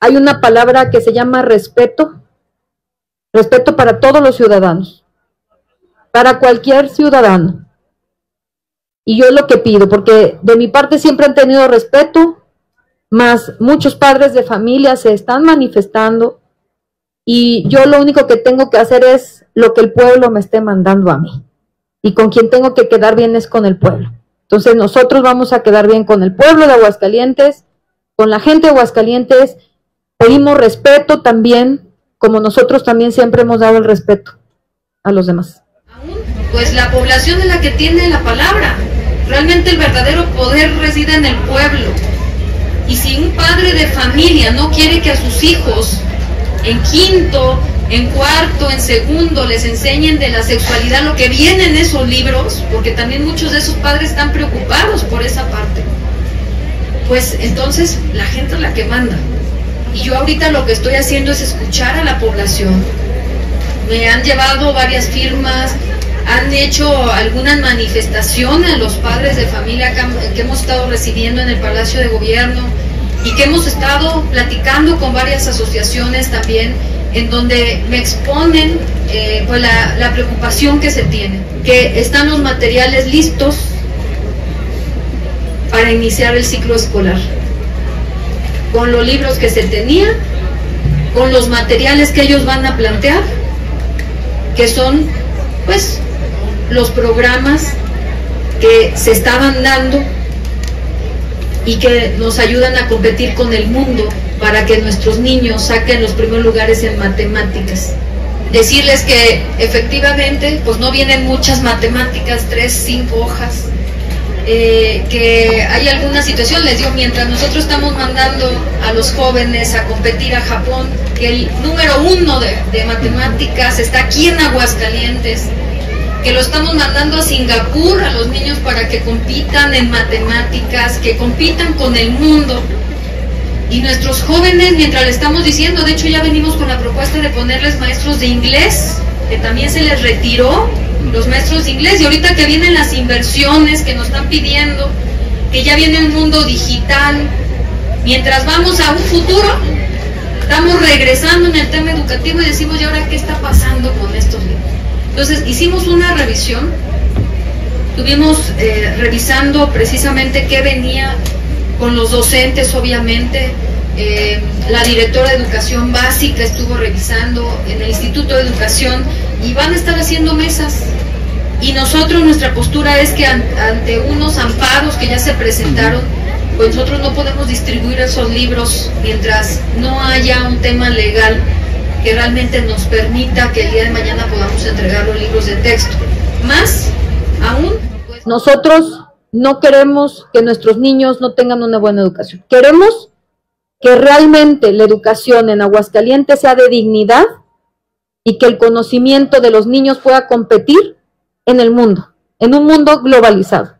hay una palabra que se llama respeto, respeto para todos los ciudadanos, para cualquier ciudadano. Y yo lo que pido, porque de mi parte siempre han tenido respeto, más muchos padres de familia se están manifestando y yo lo único que tengo que hacer es lo que el pueblo me esté mandando a mí. Y con quien tengo que quedar bien es con el pueblo. Entonces nosotros vamos a quedar bien con el pueblo de Aguascalientes, con la gente de Aguascalientes. Pedimos respeto también, como nosotros también siempre hemos dado el respeto a los demás. Pues la población es la que tiene la palabra. Realmente el verdadero poder reside en el pueblo. Y si un padre de familia no quiere que a sus hijos en quinto, en cuarto, en segundo les enseñen de la sexualidad lo que viene en esos libros, porque también muchos de esos padres están preocupados por esa parte, pues entonces la gente es la que manda. Y yo ahorita lo que estoy haciendo es escuchar a la población. Me han llevado varias firmas, han hecho algunas manifestaciones los padres de familia que, hemos estado recibiendo en el Palacio de Gobierno y que hemos estado platicando con varias asociaciones también en donde me exponen eh, pues la preocupación que se tiene, que están los materiales listos para iniciar el ciclo escolar, con los libros que se tenían, con los materiales que ellos van a plantear, que son pues los programas que se estaban dando y que nos ayudan a competir con el mundo para que nuestros niños saquen los primeros lugares en matemáticas. Decirles que efectivamente pues no vienen muchas matemáticas, tres, cinco hojas, eh, que hay alguna situación, les digo, mientras nosotros estamos mandando a los jóvenes a competir a Japón, que el número uno de, de matemáticas está aquí en Aguascalientes, que lo estamos mandando a Singapur a los niños para que compitan en matemáticas, que compitan con el mundo. Y nuestros jóvenes, mientras le estamos diciendo, de hecho ya venimos con la propuesta de ponerles maestros de inglés, que también se les retiró los maestros de inglés, y ahorita que vienen las inversiones que nos están pidiendo, que ya viene un mundo digital, mientras vamos a un futuro, estamos regresando en el tema educativo y decimos, ¿y ahora qué está pasando con estos libros? Entonces hicimos una revisión, estuvimos eh, revisando precisamente qué venía con los docentes, obviamente, eh, la directora de educación básica estuvo revisando en el Instituto de Educación y van a estar haciendo mesas. Y nosotros, nuestra postura es que ante unos amparos que ya se presentaron, pues nosotros no podemos distribuir esos libros mientras no haya un tema legal que realmente nos permita que el día de mañana podamos entregar los libros de texto. Más aún, pues, nosotros no queremos que nuestros niños no tengan una buena educación. Queremos que realmente la educación en Aguascalientes sea de dignidad y que el conocimiento de los niños pueda competir en el mundo, en un mundo globalizado.